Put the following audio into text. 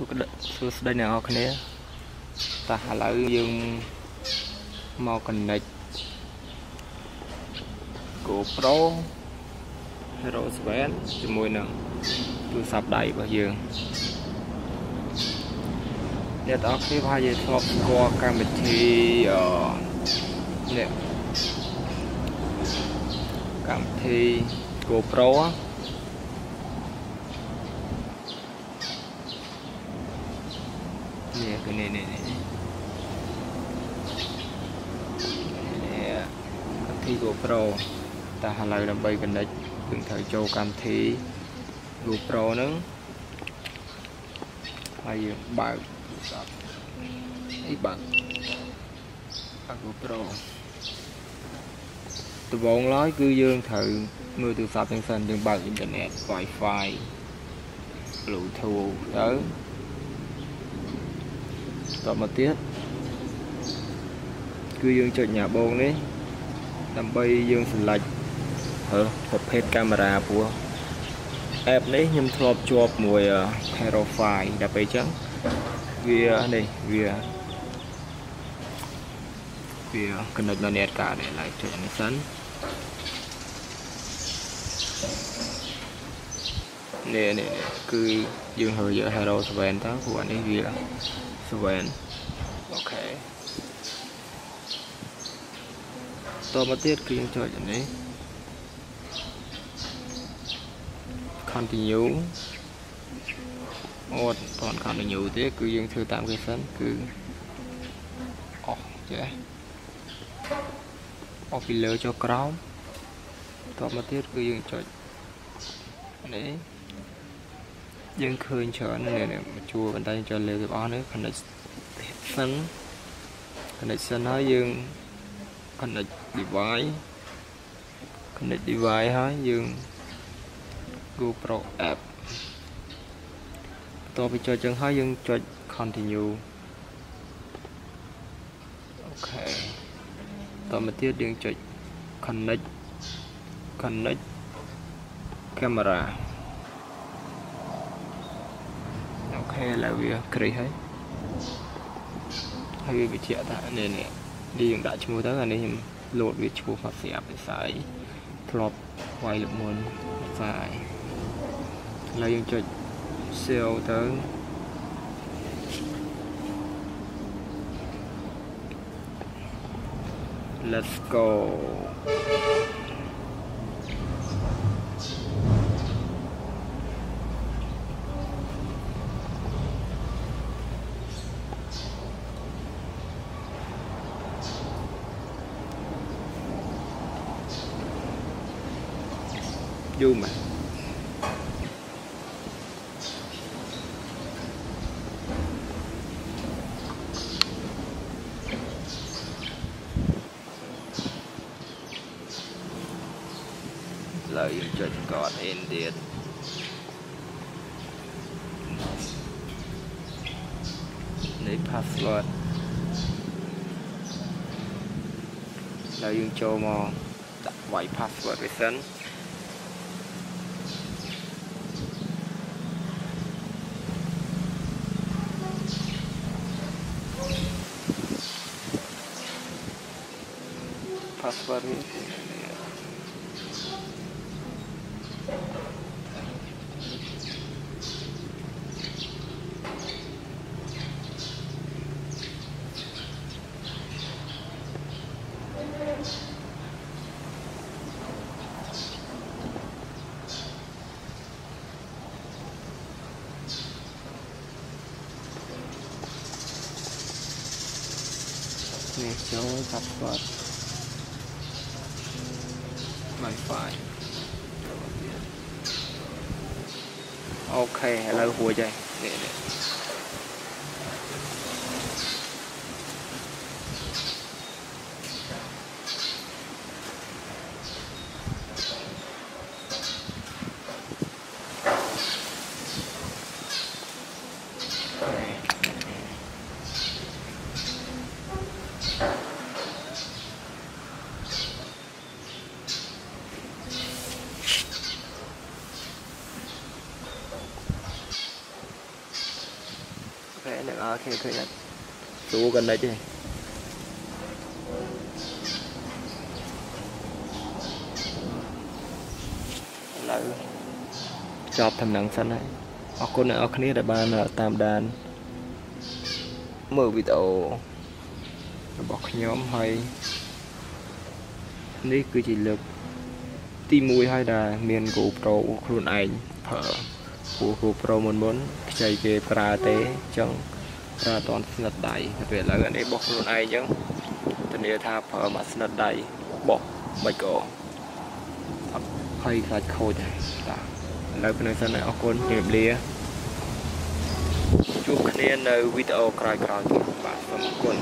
ទូកសួស្តីអ្នកនរគ្នាតោះឥឡូវយើងមក connect GoPro Hero 7ជាមួយនឹងទូរស័ព្ទដៃរបស់យើងអ្នកទាំងអស់គ្នាប្រហែលជាធ្លាប់ស្គាល់កម្មវិធីអឺនេះកម្មវិធី GoPro នេះ គឺនេះនេះនេះនេះកម្មវិធី GoPro តែឥឡូវដើម្បី connect យើងត្រូវចូលកម្មវិធី GoPro ហ្នឹងហើយយើងបើកទូរស័ព្ទអីបើកបើក GoPro ដំបូងឡើយគឺយើងត្រូវមើលទូរស័ព្ទទាំងសិនយើងបើកអ៊ីនធឺណិត Wi-Fi Bluetooth ទៅ តមកទៀតគឺយើងចុចញ៉ាបងនេះដើម្បីយើង select ប្រភេទកាមេរ៉ាព្រោះ app នេះខ្ញុំធ្លាប់ជាប់មួយ Verify ដល់ពេលអញ្ចឹងវានេះវាវា connect ដល់ net card នេះឡើយចុចនេះសិន នេះនេះគឺយើងហៅយក Hero 7ទៅព្រោះអានេះវា7អូខេតមកទៀតគឺយើងចុចនេះ continue អត់តន់ continue ទេគឺយើងធ្វើតាមគេសិនគឺអស់ចេះអស់ពីលើចុះក្រោមតមកទៀតគឺយើងចុចនេះ យើងឃើញច្រើននេះជួរបន្តែចុចលើគេអស់នេះ connection connection ហើយយើង connect device connect device ហើយយើង GoPro app បន្ទាប់ពីចុចចឹងហើយយើងចុច continue អូខេតមកទៀតយើងចុច connect connect camera អូ ខេឥឡូវវាគ្រីហើយហើយវាបញ្ជាក់ថានេះនេះនេះយើងដាក់ឈ្មោះទៅអានេះខ្ញុំលោតវាឈ្មោះមកស្រាប់ភាសាអីធ្លាប់វាយលើមុនភាសាអីឥឡូវយើងចុច save ទៅ Let's go យូរ មែនឡើយយើងចុចកด in ទៀតនេះ password ហើយយើងចូលមកដាក់វាយ password វាសិ faço barulho. Então, tá fora. 95អូខេឥឡូវរួចហើយនេះនេះ អ្នកអើគេឃើញអត់ស្រួលកណ្ដិចទេឥឡូវចប់ដំណឹងសិនហើយអរគុណអ្នកនរគ្នាដែលបានតាមដានមើលវីដេអូរបស់ខ្ញុំហើយនេះគឺជាលើកទី1ហើយដែលមាន GoPro ខ្លួនឯងប្រើព្រោះ GoPro មុនមុនខ្ចីគេប្រើទេអញ្ចឹង ប្រើអត់ទាន់ស្និទ្ធដៃទៅពេលឥឡូវនេះបោះខ្លួនឯងអញ្ចឹងធានាថាប្រើមកស្និទ្ធដៃបោះមិនក៏អត់ភ័យខ្លាចខូចហើយបាទឥឡូវប៉ុណ្្នឹងសិនអរគុណជម្រាបលាជួបគ្នានៅវីដេអូក្រោយៗទៀតបាទសូមអរគុណ